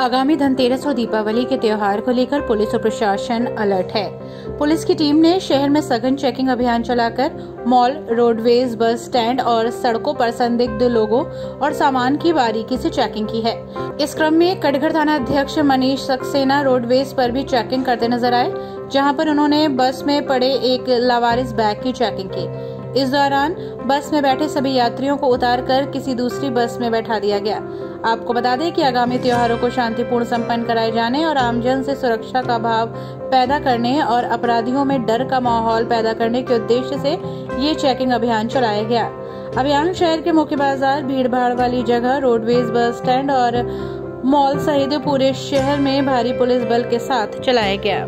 आगामी धनतेरस और दीपावली के त्योहार को लेकर पुलिस और प्रशासन अलर्ट है। पुलिस की टीम ने शहर में सघन चेकिंग अभियान चलाकर मॉल, रोडवेज़, बस स्टैंड और सड़कों पर संदिग्ध लोगों और सामान की बारीकी से चेकिंग की है। इस क्रम में कटघर थाना अध्यक्ष मनीष सक्सेना रोडवेज़ पर भी चेकिंग करते नज़र आए, जहाँ पर उन्होंने बस में पड़े एक लावारिस बैग की चेकिंग की। इस दौरान बस में बैठे सभी यात्रियों को उतार कर किसी दूसरी बस में बैठा दिया गया। आपको बता दें कि आगामी त्योहारों को शांतिपूर्ण संपन्न कराए जाने और आमजन से सुरक्षा का भाव पैदा करने और अपराधियों में डर का माहौल पैदा करने के उद्देश्य से ये चेकिंग अभियान चलाया गया। अभियान शहर के मुख्य बाज़ार भीड़ भाड़ वाली जगह रोडवेज़ बस स्टैंड और मॉल सहित पूरे शहर में भारी पुलिस बल के साथ चलाया गया।